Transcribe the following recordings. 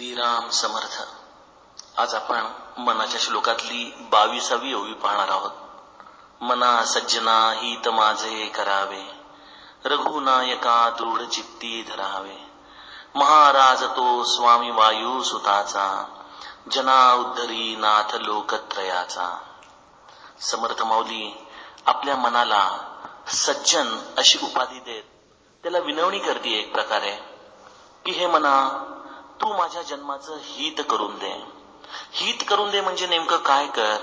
श्रीराम समर्थ. आज आपण मनाच्या श्लोकातली बावीसावी ओवी पाहणार आहोत. मना सज्जना हित माझे करावे. रघुनायका दृढ चित्ती धरावे. महाराज तो स्वामी वायू सुताचा. जना उद्धरी नाथ लोकत्रयाचा. समर्थ माऊली आपल्या मनाला सज्जन अशी उपाधी देत त्याला विनवणी करते एक प्रकारे की हे मना तू माझ्या जन्माचं हित करून दे. हित करून दे म्हणजे नेमकं काय कर?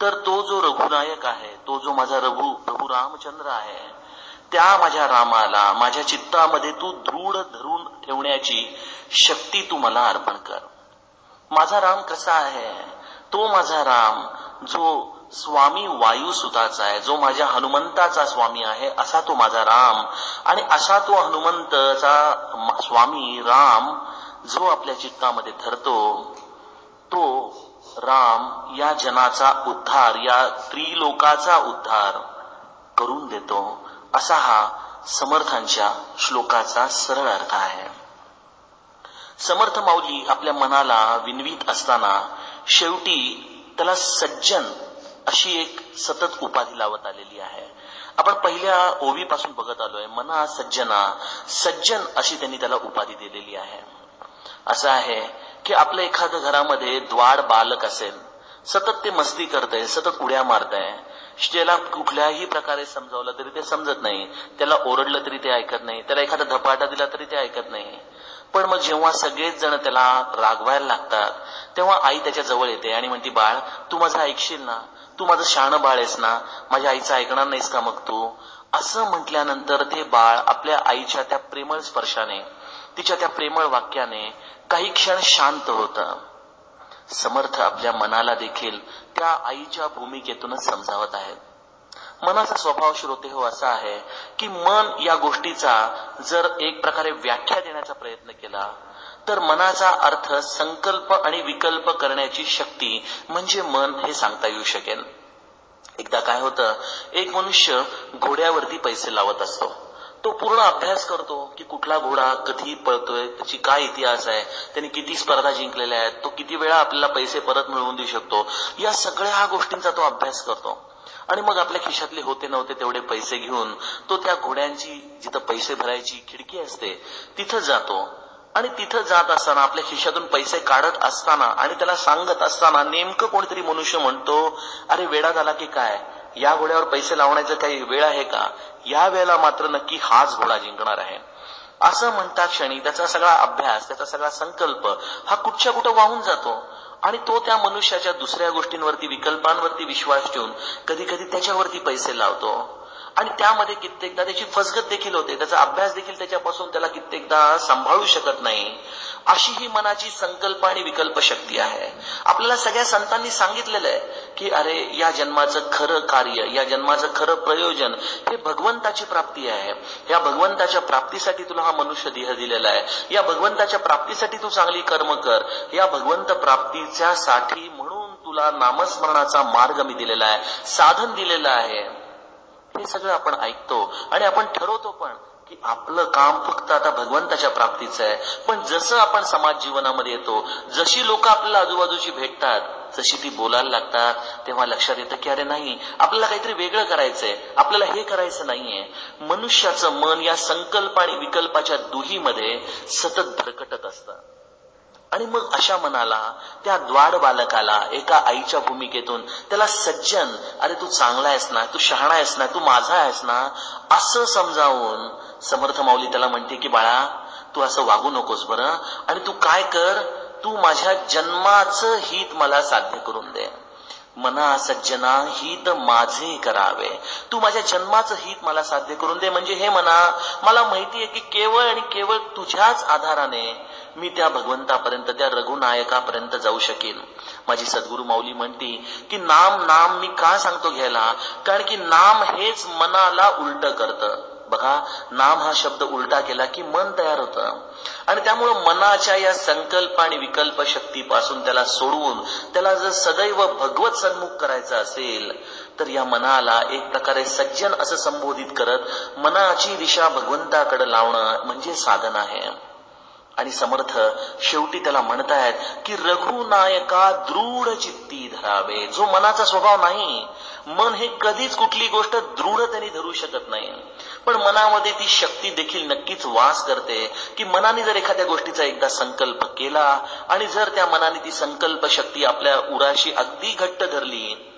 तर तो जो रघुनायक आहे तो जो माझा रघु प्रभू रामचंद्र आहे त्या माझ्या रामाला माझ्या चित्तामध्ये तू दृढ धरून ठेवण्याची शक्ती तू मला अर्पण कर. माझा राम कसा आहे? तो माझा राम जो स्वामी वायू सुताचा आहे जो माझ्या हनुमंताचा स्वामी आहे असा तो माझा राम. आणि असा तो हनुमंतचा स्वामी राम जो आपल्या चित्तामध्ये ठरतो तो राम या जनाचा उद्धार या त्रिलोकाचा उद्धार करून देतो. असा हा समर्थांच्या श्लोकाचा सरळ अर्थ आहे. समर्थ माऊली आपल्या मनाला विनवीत असताना शेवटी त्याला सज्जन अशी एक सतत उपाधी लावत आलेली आहे. आपण पहिल्या ओवीपासून बघत आलोय मना सज्जना सज्जन अशी त्यांनी त्याला उपाधी दिलेली आहे. असं आहे की आपल्या एखाद्या घरामध्ये द्वाड बालक असेल सतत ते मस्ती करतंय सतत उड्या मारतंय त्याला कुठल्याही प्रकारे समजावलं तरी ते समजत नाही त्याला ओरडलं तरी ते ऐकत नाही त्याला एखादा धपाटा दिला तरी ते ऐकत नाही. पण मग जेव्हा सगळेच जण त्याला रागवायला लागतात तेव्हा आई त्याच्याजवळ येते आणि म्हणते बाळ तू माझं ऐकशील ना? तू माझं शाण बाळ आहेस ना? माझ्या आईचं ऐकणार नाहीस का मग तू? असं म्हटल्यानंतर ते बाळ आपल्या आईच्या त्या प्रेमळ स्पर्शाने तिच्या त्या प्रेमळ वाक्याने काही क्षण शांत होत. समर्थ आपल्या मनाला देखील त्या आईच्या भूमिकेतूनच समजावत आहेत. मनाचा स्वभाव श्रोते हो असा आहे की मन या गोष्टीचा जर एक प्रकारे व्याख्या देण्याचा प्रयत्न केला तर मनाचा अर्थ संकल्प आणि विकल्प करण्याची शक्ती म्हणजे मन हे सांगता येऊ शकेल. एकदा काय होतं एक मनुष्य घोड्यावरती पैसे लावत असतो. तो पूर्ण अभ्यास करतो की कुठला घोडा कधी पळतोय त्याची काय इतिहास आहे त्याने किती स्पर्धा जिंकलेल्या आहेत तो किती वेळा आपल्याला पैसे परत मिळवून देऊ शकतो. या सगळ्या गोष्टींचा तो अभ्यास करतो. आणि मग आपल्या खिशातले होते नव्हते तेवढे पैसे घेऊन तो त्या घोड्यांची जिथं पैसे भरायची खिडकी असते तिथं जातो. आणि तिथं जात असताना आपल्या खिशातून पैसे काढत असताना आणि त्याला सांगत असताना नेमकं कोणीतरी मनुष्य म्हणतो अरे वेळा झाला की काय? या घोड्यावर पैसे लावण्याचं काही वेळ आहे का? या वेळेला मात्र नक्की हाच घोडा जिंकणार आहे. असं म्हणता क्षणी त्याचा सगळा अभ्यास त्याचा सगळा संकल्प हा कुठच्या कुठं वाहून जातो? आणि तो त्या मनुष्याच्या दुसऱ्या गोष्टींवरती विकल्पांवरती विश्वास ठेवून कधी कधी त्याच्यावरती पैसे लावतो. आणि त्यामध्ये कित्येकदा त्याची फसगत देखील होते. त्याचा अभ्यास देखील त्याच्यापासून त्याला कित्येकदा सांभाळू शकत नाही. अशी ही मनाची संकल्प आणि विकल्प शक्ती आहे. आपल्याला सगळ्या संतांनी सांगितलेलं आहे की अरे या जन्माचं खरं कार्य या जन्माचं खरं प्रयोजन हे भगवंताची प्राप्ती आहे. या भगवंताच्या प्राप्तीसाठी तुला हा मनुष्य देह दिलेला आहे. या भगवंताच्या प्राप्तीसाठी तू चांगली कर्म कर. या भगवंत प्राप्तीच्या साठी म्हणून तुला नामस्मरणाचा मार्ग मी दिलेला आहे. साधन दिलेलं आहे. हे सगळं आपण ऐकतो आणि आपण ठरवतो पण की आपलं काम फक्त आता भगवंताच्या प्राप्तीचं आहे. पण जसं आपण समाज जीवनामध्ये येतो जशी लोक आपल्याला आजूबाजूची भेटतात जशी ती बोलायला लागतात तेव्हा लक्षात येतं की अरे नाही आपल्याला काहीतरी वेगळं करायचंय. आपल्याला हे करायचं नाहीये. मनुष्याचं मन या संकल्प आणि विकल्पाच्या दुहीमध्ये सतत भरकटत असतं. आणि मग अशा मनाला त्या द्वाड बालकाला एका आईच्या भूमिकेतून त्याला सज्जन अरे तू चांगला आहेस ना तू शहाणा आहेस ना तू माझा आहेस ना असं समजावून समर्थ माऊली त्याला म्हणते की बाळा तू असं वागू नकोस बरं आणि तू काय कर तू माझ्या जन्माचं हित मला साध्य करून दे. मना सज्जना हित माझे करावे. तू माझ्या जन्माचं हित मला साध्य करून दे. म्हणजे हे म्हणा मला माहिती आहे की केवळ आणि केवळ तुझ्याच आधाराने मी त्या भगवंतापर्यंत त्या रघुनायकापर्यंत जाऊ शकेन. माझी सद्गुरू माऊली म्हणती की नाम नाम मी का सांगतो घ्यायला? कारण की नाम हेच मनाला उलट करतं. बघा नाम हा शब्द उलटा केला की मन तयार होतं. आणि त्यामुळं मनाच्या या संकल्प आणि विकल्प शक्तीपासून त्याला सोडवून त्याला जर सदैव भगवत सन्मुख करायचं असेल तर या मनाला एक प्रकारे सज्जन असं संबोधित करत मनाची दिशा भगवंताकडे लावणं म्हणजे साधन आहे. आणि समर्थ शेवटी त्याला म्हणतायत की रघुनायका दृढ चित्ती धरावे. जो मनाचा स्वभाव नाही मन हे कधीच कुठली गोष्ट दृढ त्यांनी धरू शकत नाही. पण मनामध्ये ती शक्ती देखील नक्कीच वास करते की मनाने जर एखाद्या गोष्टीचा एकदा संकल्प केला आणि जर त्या मनाने ती संकल्प शक्ती आपल्या उराशी अगदी घट्ट धरली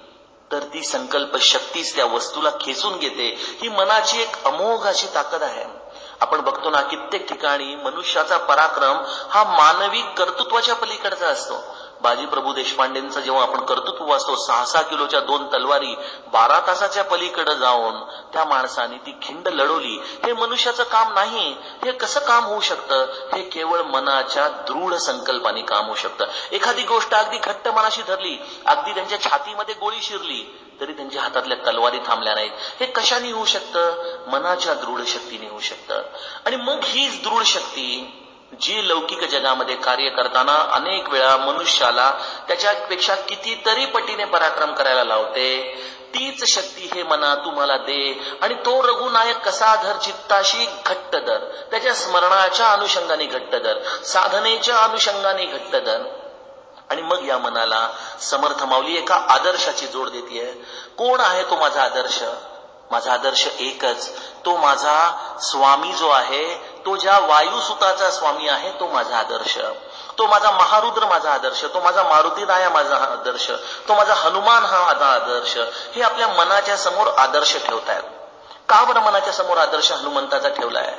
तर ती संकल्प शक्तीच त्या वस्तूला खेचून घेते. ही मनाची एक अमोघ अशी ताकद आहे. आपण बघतो ना कित्येक ठिकाणी मनुष्याचा पराक्रम हा मानवी कर्तृत्वाच्या पलीकडचा असतो. बाजी प्रभू देशपांडेंचं जेव्हा आपण कर्तृत्व वाचतो सहा सहा किलोच्या दोन तलवारी बारा तासाच्या पलीकडे जाऊन त्या माणसाने ती खिंड लढवली. हे मनुष्याचं काम नाही. हे कसं काम होऊ शकतं? हे केवळ मनाच्या दृढ संकल्पाने काम होऊ शकतं. एखादी गोष्ट अगदी घट्ट मनाशी धरली अगदी त्यांच्या छातीमध्ये गोळी शिरली तरी त्यांच्या हातातल्या तलवारी थांबल्या नाहीत. हे कशाने होऊ शकतं? मनाच्या दृढ शक्तीने होऊ शकतं. आणि मग हीच दृढ शक्ती जी लौकिक जगामध्ये कार्य करताना अनेक वेळा मनुष्याला त्याच्यापेक्षा कितीतरी पटीने पराक्रम करायला लावते. तीच शक्ती हे मना तुम्हाला दे. आणि तो रघुनायक कसा धर चित्ताशी घट्ट धर. त्याच्या स्मरणाच्या अनुषंगाने घट्ट धर. साधनेच्या अनुषंगाने घट्ट धर. आणि मग या मनाला समर्थ माऊली एका आदर्शाची जोड देते कोण आहे तो माझा आदर्श? माझा आदर्श एकच. तो माझा स्वामी जो आहे तो ज्या वायुसुताचा स्वामी आहे तो माझा आदर्श. तो माझा महारुद्र माझा आदर्श तो माझा मारुतीदाया माझा आदर्श तो माझा हनुमान हा माझा आदर्श. हे आपल्या मनाच्या समोर आदर्श ठेवतायत. का बरं मनाच्या समोर आदर्श हनुमंताचा ठेवलाय?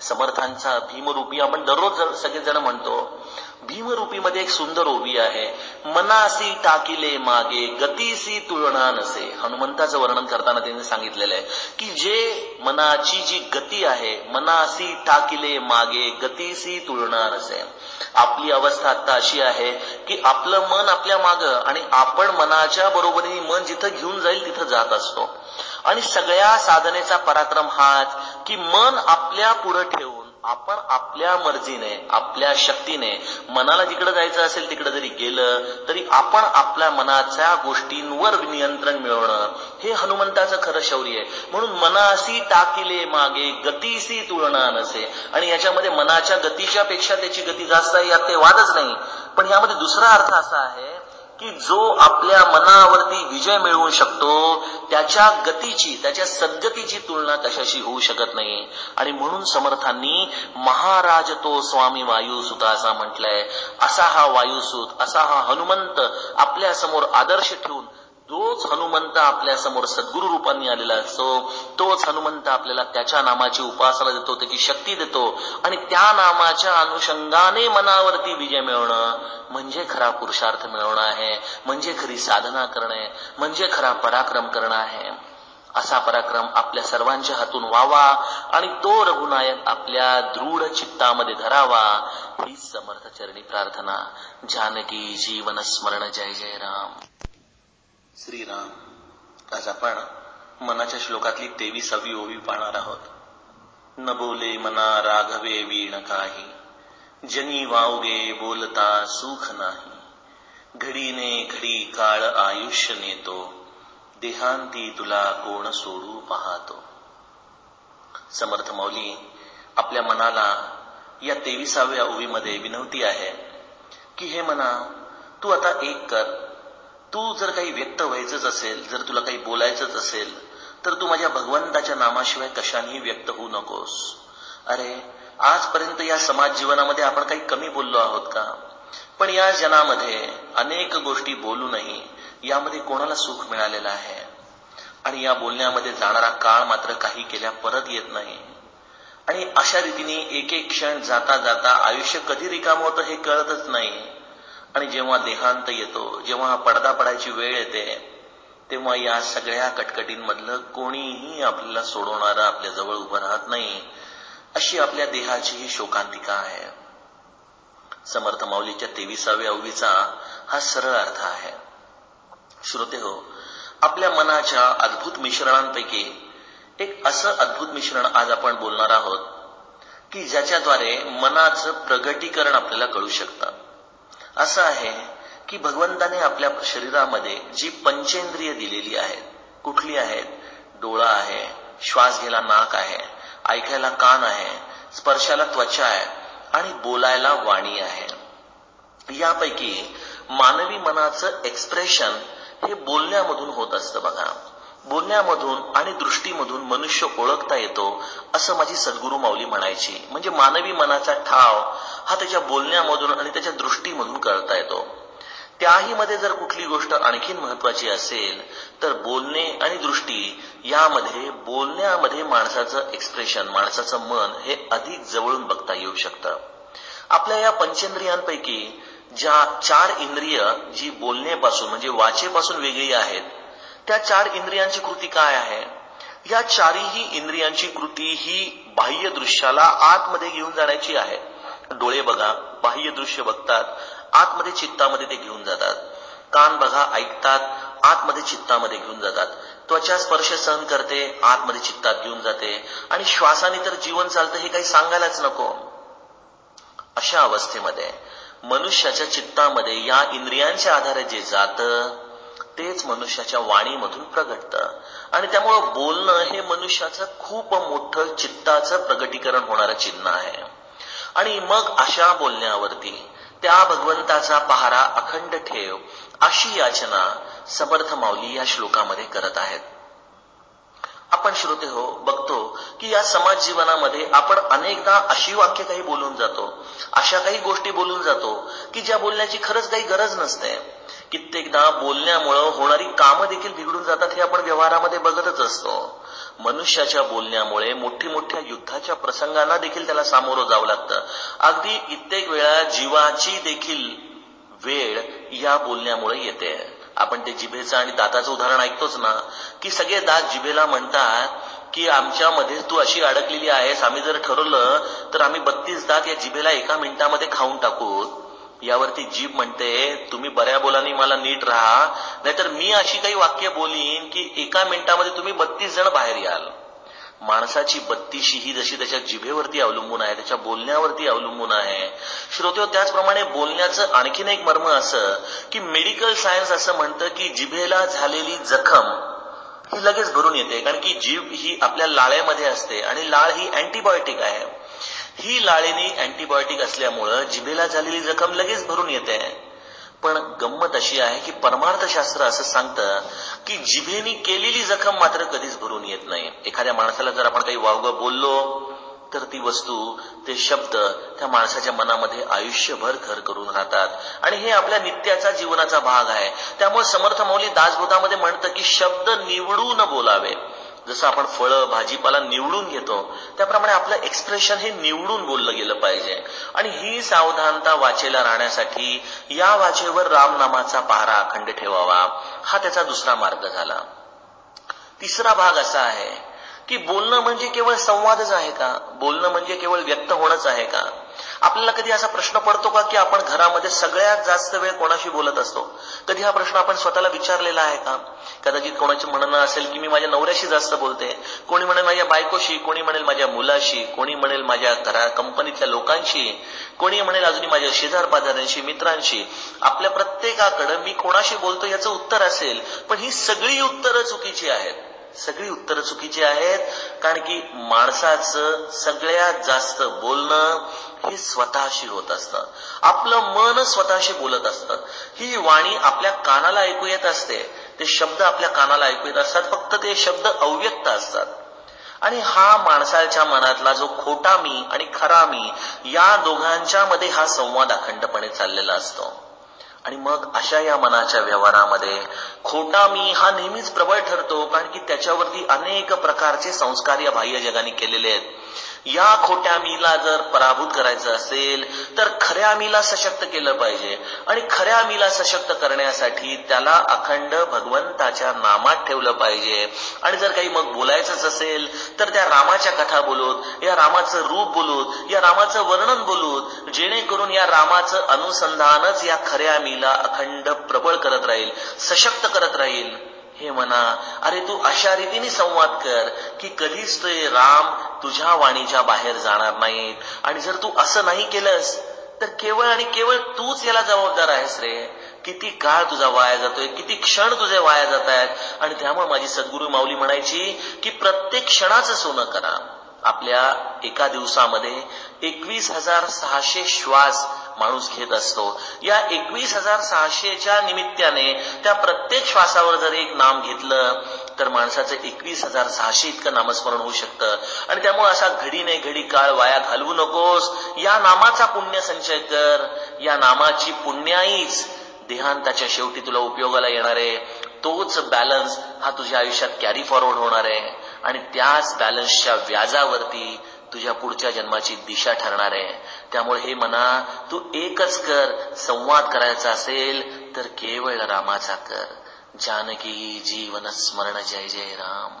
समर्थांचा भीमरूपी आपण दररोज सगळेजण म्हणतो भीमरूपीमध्ये एक सुंदर ओवी आहे. मनासी टाकिले मागे गतीसी तुलना नसे. हनुमंताचं वर्णन करताना त्यांनी सांगितलेलं आहे की जे मनाची जी गती आहे मनासी टाकिले मागे गतीसी तुलना नसे. आपली अवस्था आता अशी आहे की आपलं मन आपल्या मागं आणि आपण मनाच्या बरोबरीने मन जिथं घेऊन जाईल तिथं जात असतो. आणि सगळ्या साधनेचा पराक्रम हाच की मन आपल्या पुढे ठेवून आपण आपल्या मर्जीने आपल्या शक्तीने मनाला जिकडे जायचं असेल तिकडे जरी गेलं तरी आपण आपल्या मनाच्या गोष्टींवर नियंत्रण मिळवणं हे हनुमंताचं खरं शौर्य आहे. म्हणून मनासी टाकिले मागे गतीसी तुलना नसे. आणि याच्यामध्ये मनाच्या गतीच्या पेक्षा त्याची गती जास्त आहे यात ते वादच नाही. पण यामध्ये दुसरा अर्थ असा आहे की जो आपल्या मनावरती विजय मिळवू शकतो त्याच्या गतीची त्याच्या सद्गतीची तुलना कशाशी होऊ शकत नाही. आणि म्हणून समर्थांनी महाराज तो स्वामी वायुसुत असा म्हटलंय. असा हा वायुसूत असा हा हनुमंत आपल्यासमोर आदर्श ठेवून तोच हनुमंत आपल्यासमोर सद्गुरु रूपांनी आलेला असतो. तोच हनुमंत आपल्याला त्याच्या नामाची उपासना देतो त्याची शक्ती देतो. आणि त्या नामाच्या अनुषंगाने मनावरती विजय मिळवणं म्हणजे खरा पुरुषार्थ मिळवणं आहे म्हणजे खरी साधना करणे म्हणजे खरा पराक्रम करणं आहे. असा पराक्रम आपल्या सर्वांच्या हातून व्हावा आणि तो रघुनायक आपल्या दृढ चित्तामध्ये धरावा. ही समर्थ चरणी प्रार्थना. जानकी जीवन स्मरण जय जय राम. श्रीराम आज आपण मनाच्या श्लोकातली तेविसावी ओवी पाहणार आहोत. न बोले मना राघवे वीण काही जनी वावगे बोलता सुख नाही. घडीने घडी काळ आयुष्य नेतो देहांती तुला कोण सोडू पाहतो. समर्थ मौली आपल्या मनाला या तेविसाव्या ओवीमध्ये विनवती आहे की हे मना तू आता एक कर. तू जर काही व्यक्त व्हायचंच असेल जर तुला काही बोलायचंच असेल तर तू माझ्या भगवंताच्या नामाशिवाय कशानेही व्यक्त होऊ नकोस. अरे आजपर्यंत या समाज जीवनामध्ये आपण काही कमी बोललो आहोत का? पण या जनामध्ये अनेक गोष्टी बोलूनही यामध्ये कोणाला सुख मिळालेलं आहे? आणि या बोलण्यामध्ये जाणारा काळ मात्र काही केल्या परत येत नाही. आणि अशा रीतीने एक एक क्षण जाता जाता आयुष्य कधी रिकाम होतं हे कळतच नाही. आणि जेव्हा देहांत येतो जेव्हा पडदा पडायची वेळ येते तेव्हा या सगळ्या कटकटींमधलं कोणीही आपल्याला सोडवणारं आपल्या जवळ उभं राहत नाही. अशी आपल्या देहाची ही शोकांतिका आहे. समर्थ माऊलीच्या तेविसाव्या अववीचा हा सरळ अर्थ आहे. श्रोते हो आपल्या मनाच्या अद्भुत मिश्रणांपैकी एक असं अद्भुत मिश्रण आज आपण बोलणार आहोत की ज्याच्याद्वारे मनाचं प्रगटीकरण आपल्याला कळू शकतं. असं आहे की भगवंताने आपल्या शरीरामध्ये जी पंचेंद्रिय दिलेली आहेत कुठली आहेत? डोळा आहे श्वास घ्यायला नाक आहे ऐकायला कान आहे स्पर्शाला त्वचा आहे आणि बोलायला वाणी आहे. यापैकी मानवी मनाचं एक्सप्रेशन हे बोलण्यामधून होत असतं बघा. बोलण्यामधून आणि दृष्टीमधून मनुष्य ओळखता येतो असं माझी सद्गुरू माऊली म्हणायची. म्हणजे मानवी मनाचा ठाव हा त्याच्या बोलण्यामधून आणि त्याच्या दृष्टीमधून कळता येतो. त्याही मध्ये जर कुठली गोष्ट आणखीन महत्वाची असेल तर बोलणे आणि दृष्टी यामध्ये बोलण्यामध्ये माणसाचं एक्सप्रेशन माणसाचं मन हे अधिक जवळून बघता येऊ शकतं. आपल्या या पंचेंद्रियांपैकी ज्या चार इंद्रिय जी बोलण्यापासून म्हणजे वाचेपासून वेगळी आहेत त्या चार इंद्रियांची कृती काय आहे? या चारही इंद्रियांची कृती ही बाह्य दृश्याला आतमध्ये घेऊन जाण्याची आहे. डोळे बघा बाह्य दृश्य बघतात आतमध्ये चित्तामध्ये ते घेऊन जातात. कान बघा ऐकतात आतमध्ये चित्तामध्ये घेऊन जातात. त्वचा स्पर्श सहन करते आतमध्ये चित्तात घेऊन जाते. आणि श्वासाने तर जीवन चालतं हे काही सांगायलाच नको. अशा अवस्थेमध्ये मनुष्याच्या चित्तामध्ये या इंद्रियांच्या आधारे जे जातं तेच मनुष्याच्या वाणीमधून प्रगटतं. आणि त्यामुळं बोलणं हे मनुष्याचं खूप मोठं चित्ताचं प्रगटीकरण होणारं चिन्ह आहे. आणि मग अशा बोलण्यावरती त्या भगवंताचा पहारा अखंड ठेव अशी याचना समर्थ माऊली या श्लोकामध्ये करत आहेत. आपण श्रोते हो बघतो की या समाज जीवनामध्ये आपण अनेकदा अशी वाक्य काही बोलून जातो अशा काही गोष्टी बोलून जातो की ज्या बोलण्याची खरंच काही गरज नसते. कित्येकदा बोलण्यामुळं होणारी कामं देखील बिघडून जातात हे आपण व्यवहारामध्ये बघतच असतो. मनुष्याच्या बोलण्यामुळे मोठी मोठ्या युद्धाच्या प्रसंगांना देखील त्याला सामोरं जावं लागतं. अगदी कित्येक वेळा जीवाची देखील वेळ या बोलण्यामुळे येते. आपण ते जिभेचं आणि दाताचं उदाहरण ऐकतोच ना? की सगळे दात जिभेला म्हणतात की आमच्यामध्ये तू अशी अडकलेली आहेस आम्ही जर ठरवलं तर आम्ही बत्तीस दात या जिभेला एका मिनिटामध्ये खाऊन टाकू. यावरती जीभ म्हणते तुम्ही बऱ्या बोलानी मला नीट राहा. नाहीतर मी अशी काही वाक्य बोलीन की एका मिनिटामध्ये तुम्ही बत्तीस जण बाहेर याल. माणसाची बत्तीशी ही जशी त्याच्या जिभेवरती अवलंबून आहे त्याच्या बोलण्यावरती अवलंबून आहे. श्रोते त्याचप्रमाणे बोलण्याचं आणखीन एक मर्म असं की मेडिकल सायन्स असं म्हणतं की जिभेला झालेली जखम ही लगेच भरून येते कारण की जीभ ही आपल्या लाळ्यामध्ये असते आणि लाळ ही अँटीबायोटिक आहे. ही लाळेनी अँटीबायोटिक असल्यामुळं जिभेला झालेली जखम लगेच भरून येते. पण गंमत अशी आहे की परमार्थशास्त्र असं सांगतं की जिभेनी केलेली जखम मात्र कधीच भरून येत नाही. एखाद्या माणसाला जर आपण काही वावगं बोललो तर ती वस्तू ते शब्द त्या माणसाच्या मनामध्ये आयुष्यभर घर करून राहतात. आणि हे आपल्या नित्याचा जीवनाचा भाग आहे. त्यामुळे समर्थ मौली दासबोधामध्ये म्हणतं की शब्द निवडून बोलावे. जसं आपण फळं भाजीपाला निवडून घेतो त्याप्रमाणे आपलं एक्सप्रेशन हे निवडून बोललं गेलं पाहिजे. आणि ही सावधानता वाचेला राहण्यासाठी या वाचेवर रामनामाचा पहारा अखंड ठेवावा हा त्याचा दुसरा मार्ग झाला. तिसरा भाग असा आहे की बोलणं म्हणजे केवळ संवादच आहे का? बोलणं म्हणजे केवळ व्यक्त होणंच आहे का? आपल्याला कधी असा प्रश्न पडतो का की आपण घरामध्ये सगळ्यात जास्त वेळ कोणाशी बोलत असतो? कधी हा प्रश्न आपण स्वतःला विचारलेला आहे का? कदाचित कोणाचे म्हणणं असेल की मी माझ्या नवऱ्याशी जास्त बोलते. कोणी म्हणेल माझ्या बायकोशी कोणी म्हणेल माझ्या मुलाशी कोणी म्हणेल माझ्या घरा कंपनीतल्या लोकांशी कोणी म्हणेल अजून माझ्या शेजार पाजाऱ्यांशी मित्रांशी. आपल्या प्रत्येकाकडं मी कोणाशी बोलतो याचं उत्तर असेल पण ही सगळी उत्तरं चुकीची आहेत. सगळी उत्तरं चुकीची आहेत. कारण की माणसाचं सगळ्यात जास्त बोलणं हे स्वतःशी होत असतं. आपलं मन स्वतःशी बोलत असतं. ही वाणी आपल्या कानाला ऐकू येत असते. ते शब्द आपल्या कानाला ऐकू येत असतात. फक्त ते शब्द अव्यक्त असतात. आणि हा माणसाच्या मनातला जो खोटा मी आणि खरा मी या दोघांच्या मध्ये हा संवाद अखंडपणे चाललेला असतो. आणि मग अशा या मनाच्या व्यवहारामध्ये खोटा मी हा नेहमीच प्रबळ ठरतो कारण की त्याच्यावरती अनेक प्रकारचे संस्कार या बाह्य जगाने केलेले आहेत. या खोट्या मीला जर पराभूत करायचं असेल तर खऱ्या मीला सशक्त केलं पाहिजे. आणि खऱ्या मीला सशक्त करण्यासाठी त्याला अखंड भगवंताच्या नामात ठेवलं पाहिजे. आणि जर काही मग बोलायचंच असेल तर त्या रामाच्या कथा बोलूत या रामाचं रूप बोलूत या रामाचं वर्णन बोलूत जेणेकरून या रामाचं अनुसंधानच या खऱ्या मीला अखंड प्रबळ करत राहील सशक्त करत राहील. हे म्हणा अरे तू अशा रीतीने संवाद कर की कधीच ते राम तुझ्या वाणीच्या बाहेर जाणार नाहीत. आणि जर तू असं नाही केलंस तर केवळ आणि केवळ तूच याला जबाबदार आहेस रे. किती काळ तुझा वाया जातोय किती क्षण तुझे वाया जात आहेत आणि त्यामुळे माझी सद्गुरू माऊली म्हणायची की प्रत्येक क्षणाचं सोनं करा. आपल्या एका दिवसामध्ये एकवीस हजार सहाशे श्वास माणूस घेत असतो. या एकवीस हजार सहाशेच्या निमित्ताने त्या प्रत्येक श्वासावर जर एक नाम घेतलं तर माणसाचं एकवीस हजार सहाशे इतकं नामस्मरण होऊ शकतं. आणि त्यामुळे असा घडी नाही घडी काळ वाया घालवू नकोस. या नामाचा पुण्य संचय कर. या नामाची पुण्याईच देहांताच्या शेवटी तुला उपयोगाला येणार आहे. तोच बॅलन्स हा तुझ्या आयुष्यात कॅरी फॉरवर्ड होणार आहे. आणि त्याच बॅलन्सच्या व्याजावरती तुझ्या पुढच्या जन्माची दिशा ठरणार आहे. त्यामुळे हे म्हणा तू एकच कर. संवाद करायचा असेल तर केवळ रामाचा कर. जानकी जीवन स्मरण जय जय राम.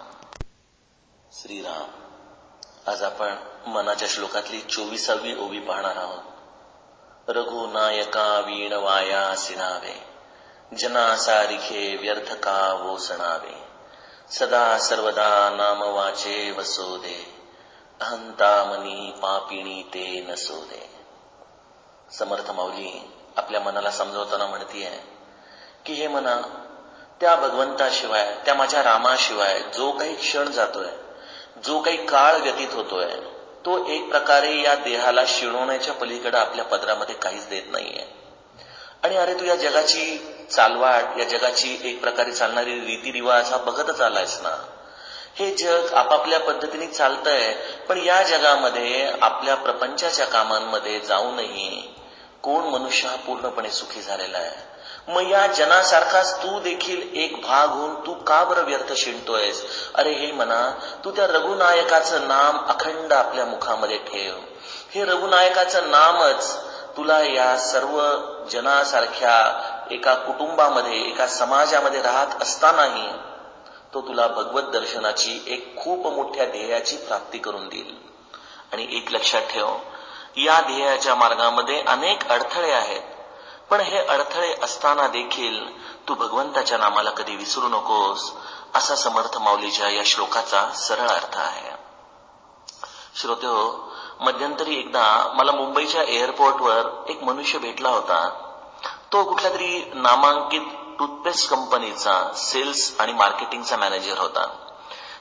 श्रीराम आज आपण मनाच्या श्लोकातली चोवीसावी ओवी पाहणार आहोत. रघुनायका वीण वाया सिनावे जना सारिखे व्यर्थ का वो सणावे सदा सर्वदा नाम वाचे वसोदे. अहंतामनी पापिणी ते नसोदे समर्थ माऊली आपल्या मनाला समजवताना म्हणतीये की हे मना त्या भगवंताशिवाय त्या माझ्या रामाशिवाय जो काही क्षण जातोय जो काही काळ व्यतीत होतोय तो एक प्रकारे या देहाला शिणवण्याच्या पलीकडे आपल्या पदरामध्ये काहीच देत नाहीये. आणि अरे तू या जगाची चालवाट या जगाची एक प्रकारे चालणारी रीतिरिवाज हा बघतच आलायस ना? हे जग आपापल्या पद्धतीने चालतंय पण या जगामध्ये आपल्या प्रपंचाच्या कामांमध्ये जाऊनही कोण मनुष्य हा पूर्णपणे सुखी झालेला आहे? मग या जनासारखाच तू देखील एक भाग होऊन तू का बरं व्यर्थ शिणतोयस अरे हे म्हणा तू त्या रघुनायकाचं नाम अखंड आपल्या मुखामध्ये ठेव. हे रघुनायकाचं नामच तुला या सर्व जनासारख्या एका कुटुंबामध्ये एका समाजामध्ये राहत असतानाही तो तुला भगवत दर्शनाची एक खूप मोठ्या ध्येयाची प्राप्ती करून देईल. आणि एक लक्षात ठेव या ध्येयाच्या मार्गामध्ये अनेक अडथळे आहेत पण हे अडथळे असताना देखील तू भगवंताच्या नामाला कधी विसरू नकोस असा समर्थ माऊलीच्या या श्लोकाचा सरळ अर्थ आहे. श्रोते हो मध्यंतरी एकदा मला मुंबईच्या एअरपोर्टवर एक मनुष्य भेटला होता. तो कुठल्या तरी नामांकित टूथपेस्ट कंपनीचा सेल्स आणि मार्केटिंगचा मॅनेजर होता.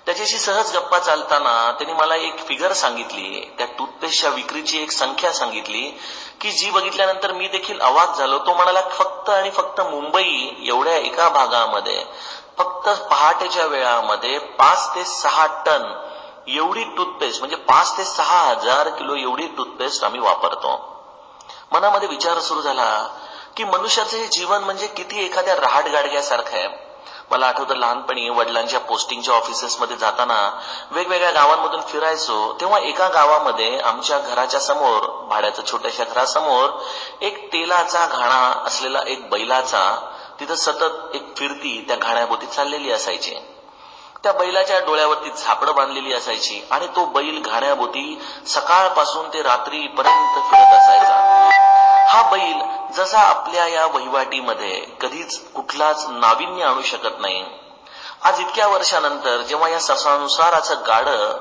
त्याच्याशी सहज गप्पा चालताना त्यांनी मला एक फिगर सांगितली. त्या टूथपेस्टच्या विक्रीची एक संख्या सांगितली की जी बघितल्यानंतर मी देखील अवाक झालो. तो म्हणाला फक्त आणि फक्त मुंबई एवढ्या एका भागामध्ये फक्त पहाटेच्या वेळामध्ये पाच ते सहा टन एवढी टूथपेस्ट म्हणजे पाच ते सहा हजार किलो एवढी टूथपेस्ट आम्ही वापरतो. मनामध्ये विचार सुरू झाला की मनुष्याचं हे जीवन म्हणजे किती एखाद्या रहाट गाडग्यासारखं आहे. मला आठवतं लहानपणी वडिलांच्या पोस्टिंगच्या ऑफिसेसमध्ये जाताना वेगवेगळ्या गावांमधून फिरायचो तेव्हा एका गावामध्ये आमच्या घराच्या समोर भाड्याच्या छोट्याशा घरासमोर एक तेलाचा घाणा असलेला एक बैलाचा तिथं सतत एक फिरती त्या घाण्याभोवती चाललेली असायची. त्या बैलाच्या डोळ्यावरती झापडं बांधलेली असायची आणि तो बैल घाण्याभोवती सकाळपासून ते रात्रीपर्यंत फिरत असायचा. हा बैल जसा आपल्या या वहिवाटीमध्ये कधीच कुठलाच नाविन्य आणू शकत नाही. आज इतक्या वर्षानंतर जेव्हा या ससानुसाराचं गाडं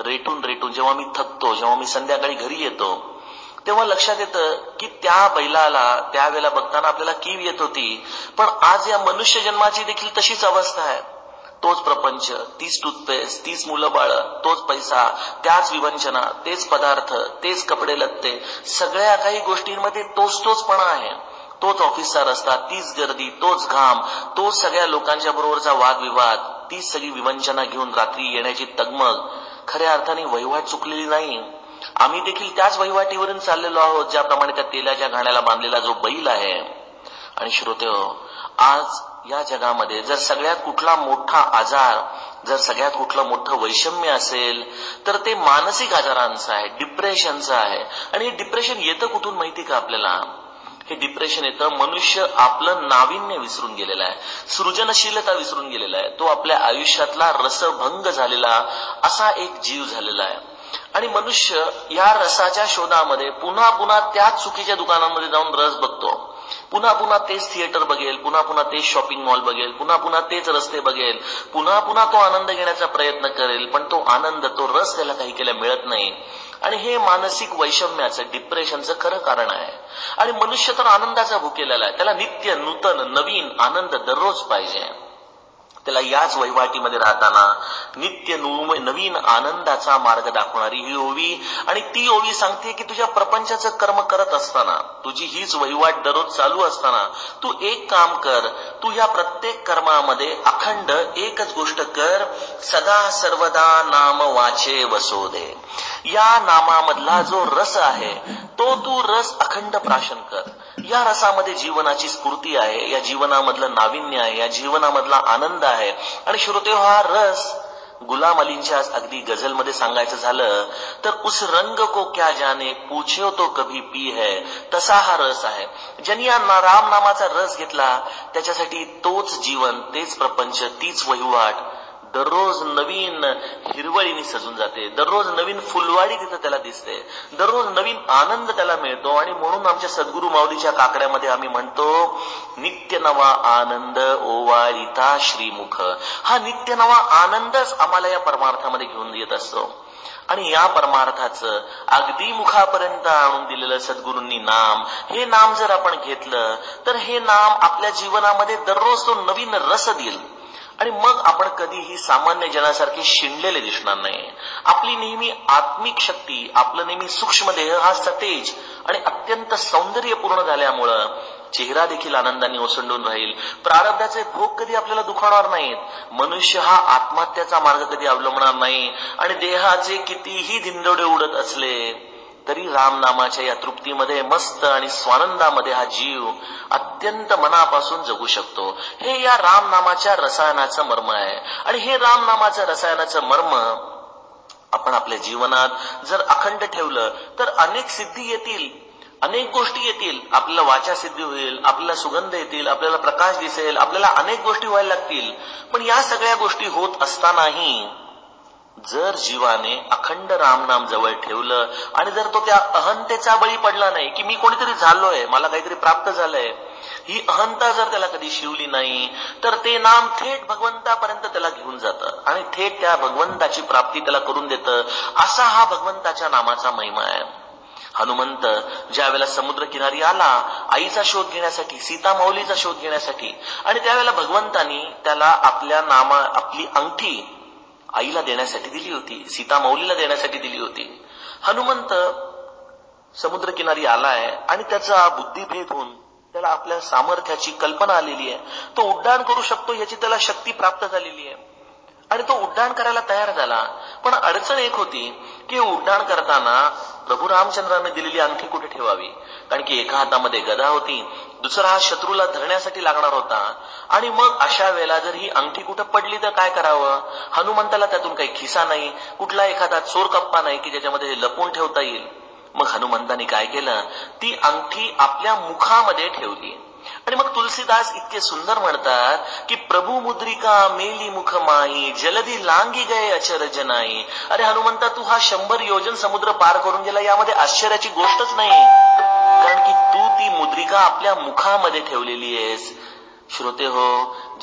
रेटून रेटून जेव्हा मी थकतो जेव्हा मी संध्याकाळी घरी येतो तेव्हा लक्षात येतं की त्या बैलाला त्यावेळेला बघताना आपल्याला कीव येत होती. पण आज या मनुष्य जन्माची देखील तशीच अवस्था आहे. तोच प्रपंच तीच टूथपेस्ट तीच मुलं बाळ तोच पैसा त्याच विवंचना तेच पदार्थ तेच कपडे लत्ते सगळ्या काही गोष्टींमध्ये तोच तोचपणा आहे. तोच ऑफिसचा रस्ता तीच गर्दी तोच घाम तोच सगळ्या लोकांच्या बरोबरचा वादविवाद तीच सगळी विवंचना घेऊन रात्री येण्याची तगमग. खऱ्या अर्थाने वहिवाट चुकलेली नाही. आम्ही देखील त्याच वहिवाटीवरून चाललेलो आहोत ज्याप्रमाणे त्या तेलाच्या घाण्याला बांधलेला जो बैल आहे. आणि श्रोते आज या जगामध्ये जर सगळ्यात कुठला मोठा आजार जर सगळ्यात कुठलं मोठं वैषम्य असेल तर ते मानसिक आजारांचं आहे डिप्रेशनचं आहे. आणि हे डिप्रेशन येतं कुठून माहिती का आपल्याला? हे डिप्रेशन येतं मनुष्य आपलं नाविन्य विसरून गेलेलं आहे. सृजनशीलता विसरून गेलेला आहे. तो आपल्या आयुष्यातला रसभंग झालेला असा एक जीव झालेला आहे. आणि मनुष्य या रसाच्या शोधामध्ये पुन्हा पुन्हा त्याच चुकीच्या दुकानांमध्ये जाऊन रस बघतो. पुन्हा पुन्हा तेच थिएटर बघेल पुन्हा पुन्हा तेच शॉपिंग मॉल बघेल पुन्हा पुन्हा तेच रस्ते बघेल पुन्हा पुन्हा तो आनंद घेण्याचा प्रयत्न करेल पण तो आनंद तो रस त्याला काही केल्या मिळत नाही. आणि हे मानसिक वैषम्याचं डिप्रेशनचं खरं कारण आहे. आणि मनुष्य तर आनंदाचा भुकेलेला आहे. त्याला नित्य नूतन नवीन आनंद दररोज पाहिजे. त्याला याच वहिवाटीमध्ये राहताना नित्य नवीन आनंदाचा मार्ग दाखवणारी ही ओवी. आणि ती ओवी सांगते की तुझ्या प्रपंचाचं कर्म करत असताना तुझी हीच वहिवाट दररोज चालू असताना तू एक काम कर तू या प्रत्येक कर्मामध्ये अखंड एकच गोष्ट कर सदा सर्वदा नाम वाचे वसो दे या नामामधला जो रस आहे तो तू रस अखंड प्राशन कर. या रसामध्ये जीवनाची स्फूर्ती आहे या जीवनामधलं नाविन्य आहे या जीवनामधला आनंद आहे. आणि श्रोते हो, हा रस गुलाम अलींच्या अगदी गझलमध्ये सांगायचं झालं तर उस रंग को क्या जाने पूछे तो कभी पी है. तसा हा रस आहे. ज्यांनी या राम नामाचा रस घेतला त्याच्यासाठी तोच जीवन तेच प्रपंच तीच वहिवाट दररोज नवीन हिरवळीने सजून जाते. दररोज नवीन फुलवाडी तिथं त्याला दिसते. दररोज नवीन आनंद त्याला मिळतो आणि म्हणून आमच्या सद्गुरू माऊलीच्या काकड्यामध्ये आम्ही म्हणतो नित्य नवा आनंद ओवाळिता श्रीमुख. हा नित्य नवा आनंदच आम्हाला या परमार्थामध्ये घेऊन येत असतो. आणि या परमार्थाचं अगदी मुखापर्यंत आणून दिलेलं सद्गुरूंनी नाम हे नाम जर आपण घेतलं तर हे नाम आपल्या जीवनामध्ये दररोज तो नवीन रस देईल. आणि मग आपण कधीही सामान्य जनासारखे शिंडलेले दिसणार नाही. आपली नेहमी आत्मिक शक्ती आपलं नेहमी सूक्ष्म देह हा सतेज आणि अत्यंत सौंदर्यपूर्ण झाल्यामुळं चेहरा देखील आनंदाने ओसंडून राहील. प्रारब्धाचे भोग कधी आपल्याला दुखावणार नाहीत. मनुष्य हा आत्महत्याचा मार्ग कधी अवलंबणार नाही. आणि देहाचे कितीही धिंदोडे उडत असले तरी रामनामाच्या या तृप्तीमध्ये मस्त आणि स्वानंदामध्ये हा जीव अत्यंत मनापासून जगू शकतो. हे या रामनामाच्या रसायनाचं मर्म आहे. आणि हे रामनामाचं रसायनाचं मर्म आपण आपल्या जीवनात जर अखंड ठेवलं तर अनेक सिद्धी येतील अनेक गोष्टी येतील. आपल्याला वाचा सिद्धी होईल आपल्याला सुगंध येतील आपल्याला प्रकाश दिसेल आपल्याला अनेक गोष्टी व्हायला लागतील. पण या सगळ्या गोष्टी होत असतानाही जर जीवाने अखंड रामनाम जवळ ठेवलं आणि जर तो त्या अहंतेचा बळी पडला नाही की मी कोणीतरी झालोय मला काहीतरी प्राप्त झालंय ही अहंता जर त्याला कधी शिवली नाही तर ते नाम थेट भगवंतापर्यंत त्याला घेऊन जातं. आणि थेट त्या भगवंताची प्राप्ती त्याला करून देतं असा हा भगवंताच्या नामाचा महिमा आहे. हनुमंत ज्या वेळेला समुद्र किनारी आला आईचा शोध घेण्यासाठी सीता माऊलीचा शोध घेण्यासाठी आणि त्यावेळेला भगवंतानी त्याला आपल्या नामा आपली अंगठी आईला देण्यासाठी दिली होती सीता मौलीला देण्यासाठी दिली होती. हनुमंत समुद्रकिनारी आलाय आणि त्याचा बुद्धिभेद होऊन त्याला आपल्या सामर्थ्याची कल्पना आलेली आहे. तो उड्डाण करू शकतो याची त्याला शक्ती प्राप्त झालेली आहे. आणि तो उड्डाण करायला तयार झाला. पण अडचण एक होती की उड्डाण करताना प्रभू रामचंद्राने दिलेली अंगठी कुठे ठेवावी? कारण की एका हातामध्ये गदा होती दुसरा हा शत्रूला धरण्यासाठी लागणार होता. आणि मग अशा वेळेला जर ही अंगठी कुठं पडली तर काय करावं? हनुमंताला त्यातून काही खिसा नाही कुठला एखादा चोर कप्पा नाही की ज्याच्यामध्ये लपून ठेवता येईल. मग हनुमंतानी काय केलं? ती अंगठी आपल्या मुखामध्ये ठेवली. आणि मग तुलसीदास इतके सुंदर म्हणतात की प्रभू मुद्रिका मेली मुख माई जलदी लांगी गये अचरज नाही अरे हनुमंता तू हा शंभर योजन समुद्र पार करून गेला यामध्ये आश्चर्याची गोष्टच नाही. कारण की तू ती मुद्रिका आपल्या मुखामध्ये ठेवलेली आहेस. श्रोते हो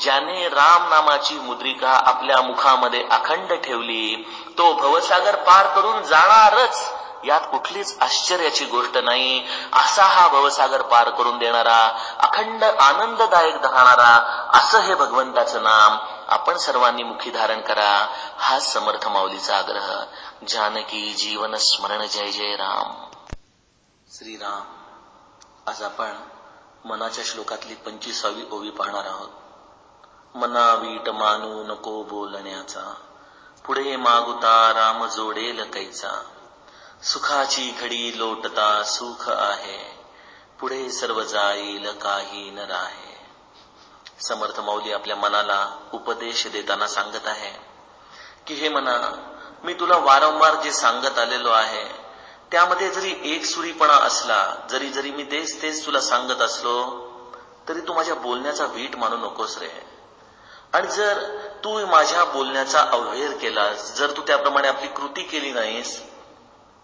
ज्याने राम नामाची मुद्रिका आपल्या मुखामध्ये अखंड ठेवली तो भवसागर पार करून जाणारच. यात कुठलीच आश्चर्याची गोष्ट नाही. असा हा भवसागर पार करून देणारा अखंड आनंददायक राहणारा असं हे भगवंताचं नाम. आपण सर्वांनी मुखी धारण करा. हा समर्थ माऊलीचा आग्रह. जानकी जीवन स्मरण जय जय राम. श्रीराम आज आपण मनाच्या श्लोकातली पंचवीसावी ओवी पाहणार आहोत. मना वीट मानू नको बोलण्याचा. पुढे मागुता राम जोडेल कैचा. सुखाची घडी लोटता सुख आहे. पुढे सर्व जाईल काही न राहे. समर्थ माऊली आपल्या मनाला उपदेश देताना सांगत आहे की हे मना मी तुला वारंवार जे सांगत आलेलो आहे त्यामध्ये जरी एक सुरीपणा असला जरी जरी मी तेच तेच तुला सांगत असलो तरी तू माझ्या बोलण्याचा वीट मानू नकोस रे. आणि जर तू माझ्या बोलण्याचा अवहेर केलास जर तू त्याप्रमाणे आपली कृती केली नाहीस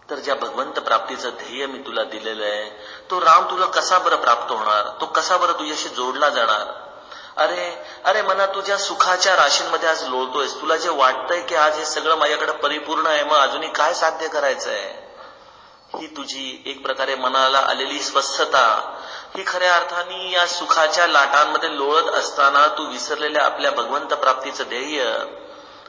तर ज्या भगवंत प्राप्तीचं ध्येय मी तुला दिलेलं आहे तो राम तुला कसा बरं प्राप्त होणार? तो कसा बरं तुझ्याशी जोडला जाणार? अरे अरे मना तुझ्या सुखाच्या राशींमध्ये आज लोळतोयस तुला जे वाटतंय की आज हे सगळं माझ्याकडे परिपूर्ण आहे मग अजूनही काय साध्य करायचं आहे ही तुझी एक प्रकारे मनाला आलेली स्वस्थता ही खऱ्या अर्थाने या सुखाच्या लाटांमध्ये लोळत असताना तू विसरलेल्या आपल्या भगवंत प्राप्तीचं ध्येय.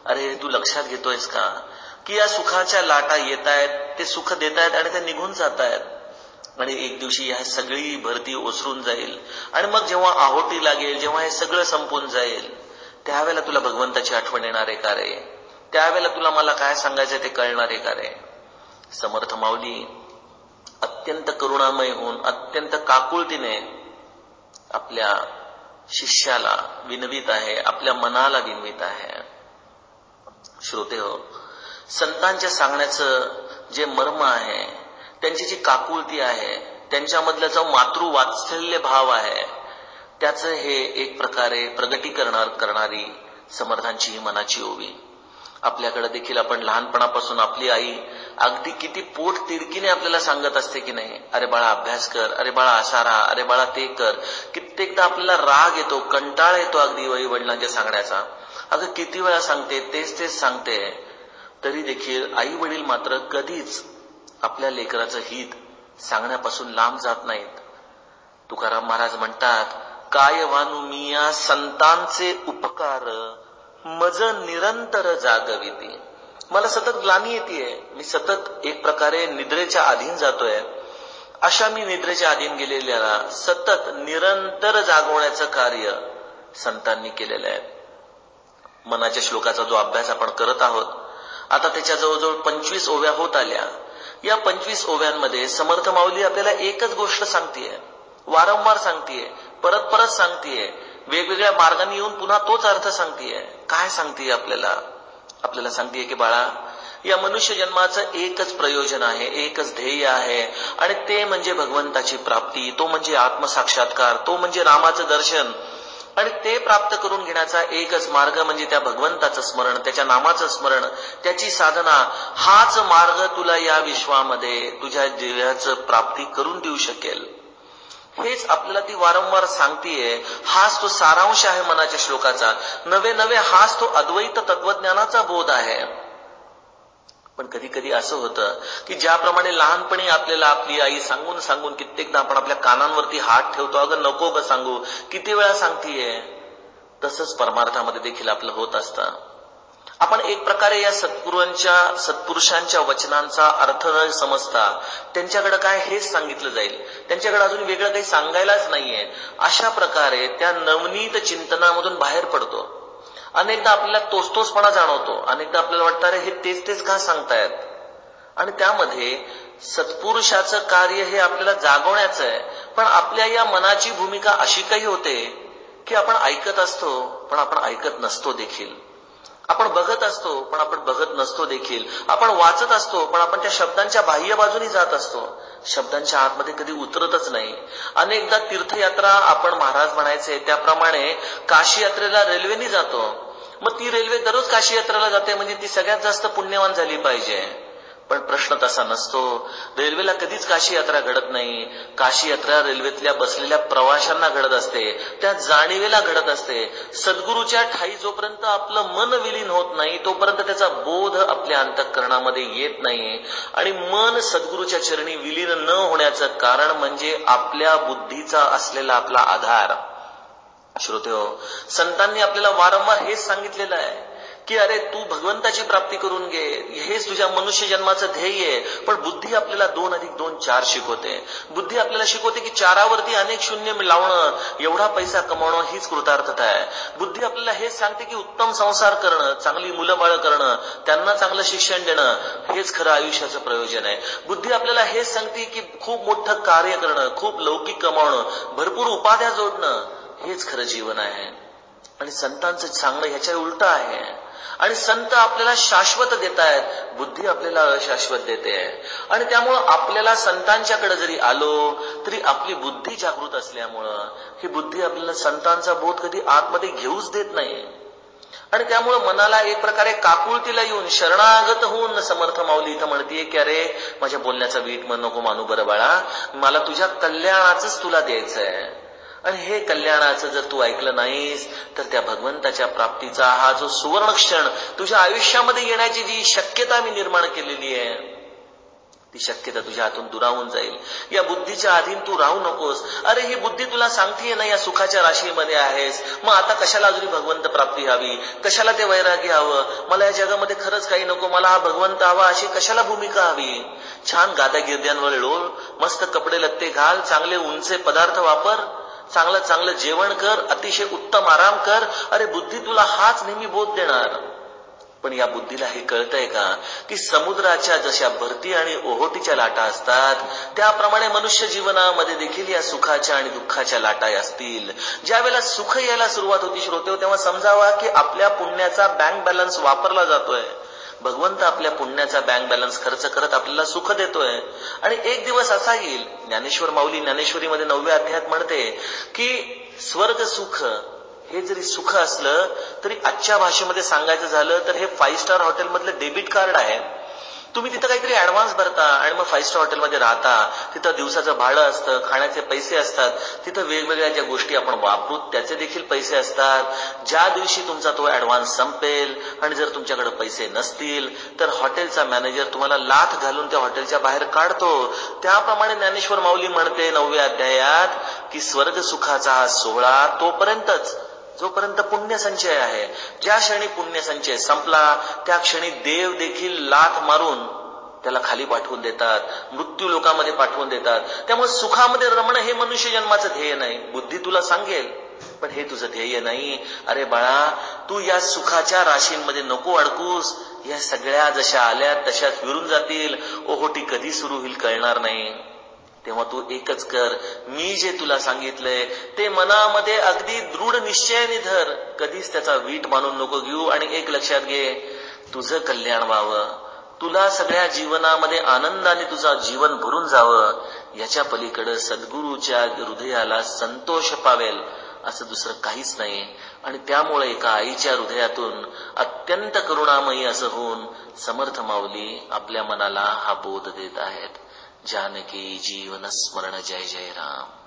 अरे तू लक्षात घेतोयस का? की या सुखाच्या लाटा येत आहेत ते सुख देत आहेत आणि ते निघून जात आहेत आणि एक दिवशी ह्या सगळी भरती ओसरून जाईल. आणि मग जेव्हा आहोटी लागेल जेव्हा हे सगळं संपून जाईल त्यावेळेला तुला भगवंताची आठवण येणार आहे का रे? त्यावेळेला तुला मला काय सांगायचं ते कळणार आहे का रे? समर्थ माऊली अत्यंत करुणामय होऊन अत्यंत काकुळतीने आपल्या शिष्याला विनवीत आहे आपल्या मनाला विनवीत आहे. श्रोते हो संतांच्या सांगण्याचं जे मर्म आहे त्यांची जी काकुळती आहे त्यांच्यामधला जो मातृवात्सल्य भाव आहे त्याचं हे एक प्रकारे प्रगटीकरण करणारी समर्थांची ही मनाची ओवी. आपल्याकडे देखील आपण लहानपणापासून आपली आई अगदी किती पोट तिरकीने आपल्याला सांगत असते की नाही अरे बाळा अभ्यास कर अरे बाळा असा राहा अरे बाळा ते कर. कित्येकदा आपल्याला राग येतो कंटाळा येतो अगदी वडिलांच्या सांगण्याचा. अगं किती वेळा सांगते तेच तेच सांगते. तरी देखील आई वडील मात्र कधीच आपल्या लेकराचं हित सांगण्यापासून लांब जात नाहीत. तुकाराम महाराज म्हणतात काय वानू मिया संतांचे उपकार मज निरंतर जागविती. मला सतत ग्लानी येते मी सतत एक प्रकारे निद्रेच्या अधीन जातोय. अशा मी निद्रेच्या अधीन गेलेल्याला सतत निरंतर जागवण्याचं कार्य संतांनी केलेलं आहे. मनाच्या श्लोकाचा जो अभ्यास आपण करत आहोत आता त्याच्या जवळजवळ पंचवीस ओव्या होत आल्या. या पंचवीस ओव्यांमध्ये समर्थ माऊली आपल्याला एकच गोष्ट सांगतीये. वारंवार सांगतीये परत परत सांगतीये वेगवेगळ्या मार्गाने येऊन पुन्हा तोच अर्थ सांगतीये. काय सांगतीये आपल्याला? आपल्याला सांगतीये की बाळा या मनुष्य जन्माचं एकच प्रयोजन आहे एकच ध्येय आहे. आणि ते म्हणजे भगवंताची प्राप्ती तो म्हणजे आत्मसाक्षात्कार तो म्हणजे रामाचं दर्शन. आणि ते प्राप्त करून घेण्याचा एकच मार्ग म्हणजे त्या भगवंताचं स्मरण त्याच्या नामाचं स्मरण त्याची साधना हाच मार्ग तुला या विश्वामध्ये तुझ्या जीवाचं प्राप्ती करून देऊ शकेल. हेच आपल्याला ती वारंवार सांगतीये हाच तो सारांश आहे मनाच्या श्लोकाचा. नवे नवे हाच तो अद्वैत तत्वज्ञानाचा बोध आहे. पण कधी कधी असं होतं की ज्याप्रमाणे लहानपणी आपल्याला आपली आई सांगून सांगून कित्येकदा आपण आपल्या कानांवरती हात ठेवतो अगं नको ग सांगू. किती वेळा सांगतीये? तसंच परमार्थामध्ये देखील आपलं होत असतं. आपण एक प्रकारे या सत्पुरुषांच्या सत्पुरुषांच्या वचनांचा अर्थ न समजता त्यांच्याकडे काय हेच सांगितलं जाईल. त्यांच्याकडे अजून वेगळं काही सांगायलाच नाहीये. अशा प्रकारे त्या नवनीत चिंतनामधून बाहेर पडतो. अनेकदा आपल्याला तोच तोचपणा जाणवतो. अनेकदा आपल्याला वाटतं अरे हे तेच तेच का सांगतायत? आणि त्यामध्ये सत्पुरुषाचं कार्य हे आपल्याला जागवण्याचं आहे. पण आपल्या या मनाची भूमिका अशी काही होते की आपण ऐकत असतो पण आपण ऐकत नसतो देखील. आपण बघत असतो पण आपण बघत नसतो देखील. आपण वाचत असतो पण आपण त्या शब्दांच्या बाह्य बाजूनी जात असतो. शब्दांच्या आतमध्ये कधी उतरतच नाही. अनेकदा तीर्थयात्रा आपण महाराज म्हणायचे त्याप्रमाणे काशी यात्रेला रेल्वेनी जातो. मग ती रेल्वे दररोज काशी यात्राला जाते म्हणजे ती सगळ्यात जास्त पुण्यवान झाली पाहिजे. पण प्रश्न तसा नसतो. रेल्वेला कधीच काशी यात्रा घडत नाही. काशी यात्रा रेल्वेतल्या बसलेल्या प्रवाशांना घडत असते. त्या जाणीवेला घडत असते. सद्गुरूच्या ठाई जोपर्यंत आपलं मन विलीन होत नाही तोपर्यंत त्याचा बोध आपल्या अंतःकरणामध्ये येत नाही. आणि मन सद्गुरूच्या चरणी विलीन न होण्याचं कारण म्हणजे आपल्या बुद्धीचा असलेला आपला आधार. श्रोते हो संतांनी आपल्याला वारंवार हेच सांगितलेलं आहे की अरे तू भगवंताची प्राप्ती करून घे. हेच तुझ्या मनुष्य जन्माचं ध्येय आहे. पण बुद्धी आपल्याला दोन अधिक दोन चार शिकवते. बुद्धी आपल्याला शिकवते की चारावरती अनेक शून्य लावणं एवढा पैसा कमावणं हीच कृतार्थता आहे. बुद्धी आपल्याला हेच सांगते की उत्तम संसार करणं चांगली मुलं बाळ करणं त्यांना चांगलं शिक्षण देणं हेच खरं आयुष्याचं प्रयोजन आहे. बुद्धी आपल्याला हेच सांगते की खूप मोठं कार्य करणं खूप लौकिक कमावणं भरपूर उपाध्या जोडणं हेच खरं जीवन आहे. आणि संतांचं सांगणं ह्याच्या उलट आहे. आणि संत आपल्याला शाश्वत देत आहेत बुद्धी आपल्याला अशाश्वत देते. आणि त्यामुळं आपल्याला संतांच्याकडे जरी आलो तरी आपली बुद्धी जागृत असल्यामुळं ही बुद्धी आपल्याला संतांचा बोध कधी आतमध्ये घेऊच देत नाही. आणि त्यामुळं मनाला एक प्रकारे काकुळतीला येऊन शरणागत होऊन समर्थ माऊली इथं म्हणतीये की अरे माझ्या बोलण्याचा वीट मन नको मानू बरं बाळा. मला तुझ्या कल्याणाचंच तुला द्यायचं आहे आणि हे कल्याणाचं जर तू ऐकलं नाहीस तर त्या भगवंताच्या प्राप्तीचा हा जो सुवर्ण क्षण तुझ्या आयुष्यामध्ये येण्याची जी शक्यता मी निर्माण केलेली आहे ती शक्यता तुझ्या हातून दुरावून जाईल. या बुद्धीच्या अधीन तू राहू नकोस. अरे ही बुद्धी तुला सांगतीये ना या सुखाच्या राशीमध्ये आहेस. मग आता कशाला अजून भगवंत प्राप्ती हवी कशाला ते वैराग्य हवं? मला या जगामध्ये खरंच काही नको. मला हा भगवंत हवा अशी कशाला भूमिका हवी? छान गादा गिरद्यांवर लोळ मस्त कपडे लत्ते घाल चांगले उंचे पदार्थ वापर. चांगलं चांगलं जेवण कर अतिशय उत्तम आराम कर. अरे बुद्धी तुला हाच नेहमी बोध देणार. पण या बुद्धीला हे कळतंय का? की समुद्राच्या जशा भरती आणि ओहोटीच्या लाटा असतात त्याप्रमाणे मनुष्य जीवनामध्ये देखील या सुखाच्या आणि दुःखाच्या लाटा असतील. ज्या वेळेला सुख यायला सुरुवात होती श्रोते तेव्हा समजावा की आपल्या पुण्याचा बँक बॅलन्स वापरला जातोय. भगवंत आपल्या पुण्याचा बँक बॅलन्स खर्च करत आपल्याला सुख देतोय. आणि एक दिवस असा येईल ज्ञानेश्वर माऊली ज्ञानेश्वरीमध्ये नवव्या अध्यायात म्हणते की स्वर्ग सुख हे जरी सुख असलं तरी आजच्या भाषेमध्ये सांगायचं झालं तर हे फाईव्ह स्टार हॉटेलमधलं डेबिट कार्ड आहे. तुम्ही तिथं काहीतरी ऍडव्हान्स भरता आणि मग फाईव्ह स्टार हॉटेलमध्ये राहता. तिथं दिवसाचं भाडं असतं खाण्याचे पैसे असतात. तिथं वेगवेगळ्या ज्या गोष्टी आपण वापरू त्याचे देखील पैसे असतात. ज्या दिवशी तुमचा तो ऍडव्हान्स संपेल आणि जर तुमच्याकडे पैसे नसतील तर हॉटेलचा मॅनेजर तुम्हाला लाथ घालून त्या हॉटेलच्या बाहेर काढतो. त्याप्रमाणे ज्ञानेश्वर माऊली म्हणते नवव्या अध्यायात की स्वर्ग सुखाचा हा सोहळा तोपर्यंतच जोपर्यंत पुण्य संचय आहे ज्या क्षणी पुण्य संचय संपला त्या क्षणी देव देखील लाथ मारून त्याला खाली पाठवून देतात मृत्यू लोकांमध्ये पाठवून देतात. त्यामुळे सुखामध्ये रमणं हे मनुष्य जन्माचं ध्येय नाही. बुद्धी तुला सांगेल पण हे तुझं ध्येय नाही. अरे बाळा तू या सुखाच्या राशींमध्ये नको अडकूस. या सगळ्या जशा आल्या तशाच फिरून जातील. ओहोटी कधी सुरू होईल कळणार नाही. तेव्हा तू एकच कर. मी जे तुला सांगितलंय ते मनामध्ये अगदी दृढ निश्चयाने धर. कधीच त्याचा वीट मानून नको घेऊ आणि एक लक्षात घे तुझं कल्याण व्हावं. तुला सगळ्या जीवनामध्ये आनंदाने तुझं जीवन भरून जावं. याच्या पलीकडे सद्गुरूच्या हृदयाला संतोष पावेल असं दुसरं काहीच नाही. आणि त्यामुळे एका आईच्या हृदयातून अत्यंत करुणामयी असं होऊन समर्थ माऊली आपल्या मनाला हा बोध देत आहेत. जानकी जीवन स्मरण जय जय राम।